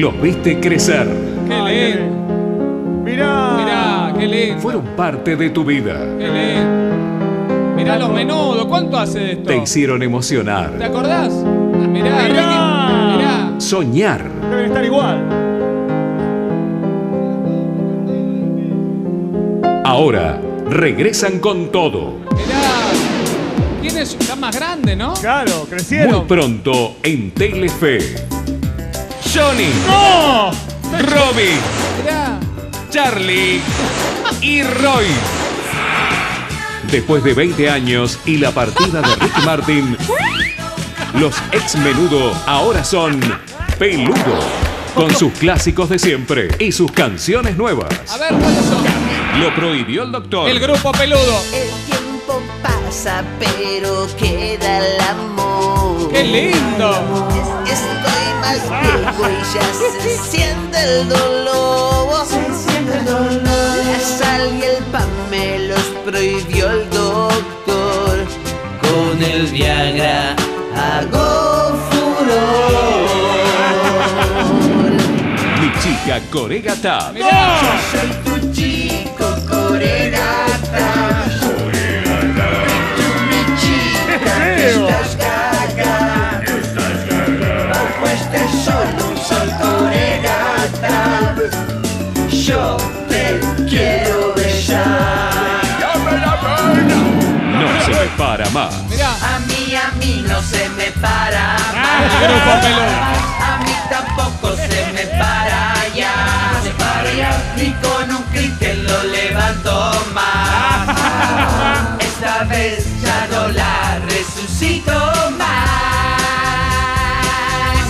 Los viste crecer. Qué lindo. Mirá. Mirá, qué lindo. Fueron parte de tu vida. Qué lindo. Mirá los menudos. ¿Cuánto hace esto? Te hicieron emocionar. ¿Te acordás? Ah, Mirá, Mirá. Mirá. Soñar. Deben estar igual. Ahora regresan con todo. Mirá. ¿Quién es? Está más grande, ¿no? Claro, Muy crecieron. pronto en Telefe. Johnny, ¡No! Robbie, Mirá. Charlie y Roy. Después de 20 años y la partida de Ricky Martin, los ex menudo ahora son Peludo, con sus clásicos de siempre y sus canciones nuevas. A ver, ¿cuáles son? Lo prohibió el doctor. El grupo peludo. El tiempo pasa, pero queda el amor. ¡Qué lindo! Es- y ya se siente el dolor. Se siente el dolor. La sal y el pan me los prohibió el doctor. Con el Viagra hago furor. Mi chica Corega Tab. Más. A mí, a mí no se me para peludo. A mí tampoco se me para ya. Se para ya. Ni con un clic que lo levanto más. Esta vez ya no la resucito más.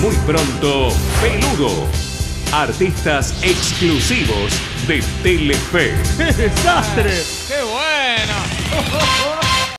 Muy pronto, Peludo. Artistas exclusivos de Telefe. ¡Qué desastre! ¡Qué bueno!